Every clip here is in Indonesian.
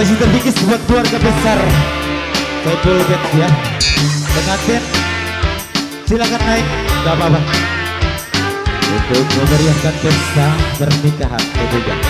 masih terpikis buat keluarga besar. Saiful Bet ya. Pengantin Silakan naik. Gak apa-apa. Untuk memeriahkan pesta pernikahan tentunya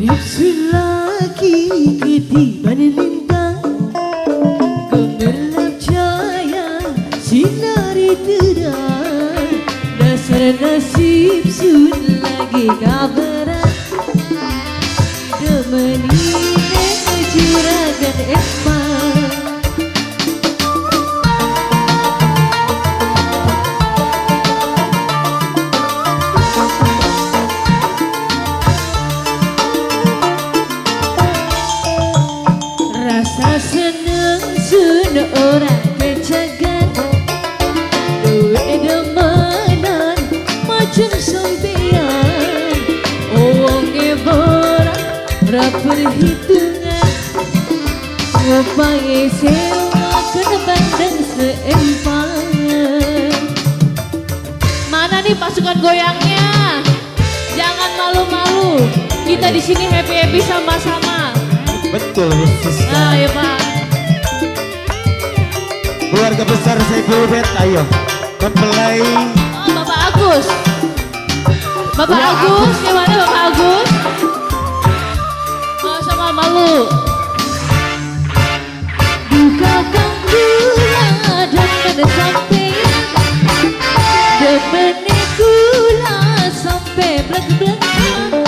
Urip selagi ketiban lintang Gemerlap cahaya sinari terang. Dasar nasib sun lagi kabaran Demeni emang perhitungan Upaya sewa kena bandeng seempangan Mana nih pasukan goyangnya? Jangan malu-malu. Kita di sini happy-happy sama-sama. Betul Nah, ya Pak. Keluarga besar Saiful Bet Ayo Mempelai Oh, Bapak Agus. Bapak Agus, Agus. gimana Bapak Agus? Malu. Duka kang kula demen sampean Demen kula sampai belak-belakan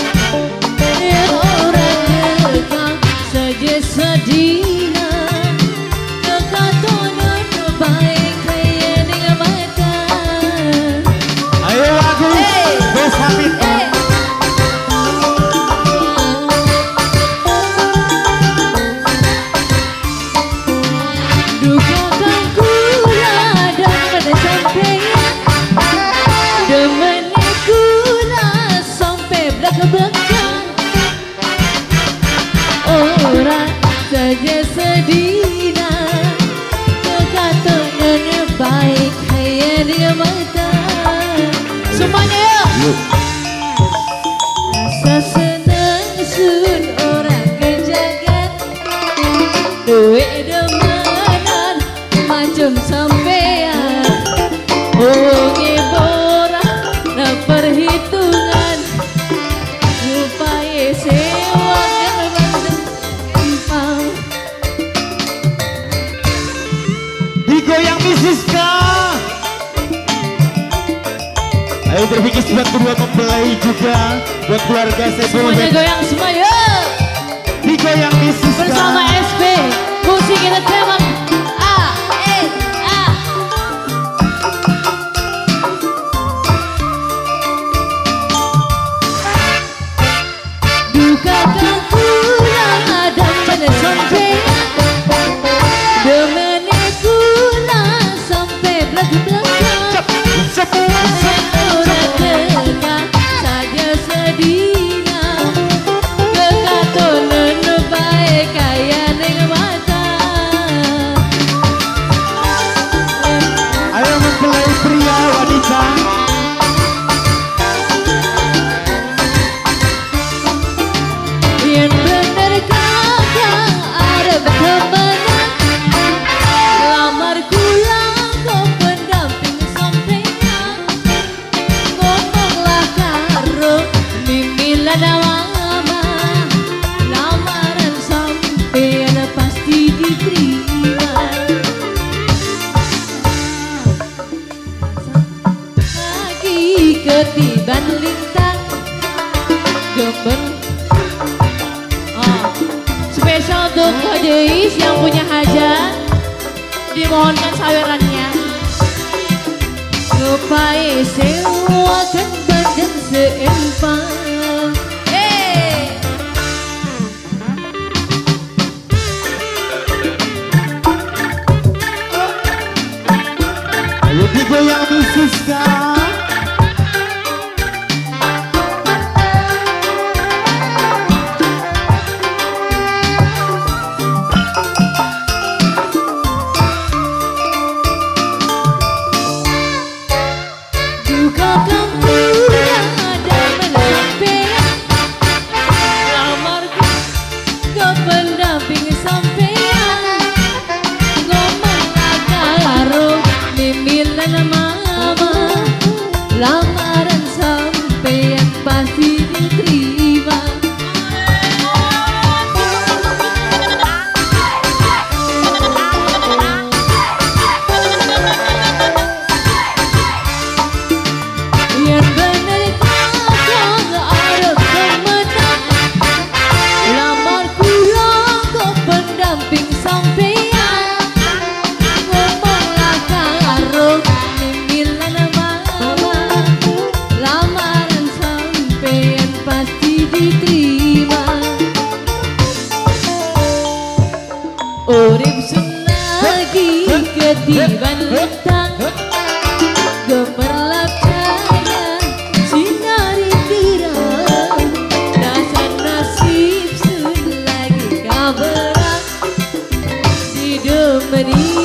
Ayo terpikis buat kedua mempelai juga Buat keluarga Saiful Semuanya goyang semua yuk. Digoyang Misiska Bersama SB. Musik Entertainment. A, ketiban lintang. Gemer, oh. Ah. Spesial untuk Hadeis yang punya hajat. Dimohonkan sawerannya. Supaya sewa kan badan seempat Begitu yang disuskan Urip sun lagi ketiban letang Gemerlap cahaya sinari terang Dasar nasib sun lagi kabarang Di demeni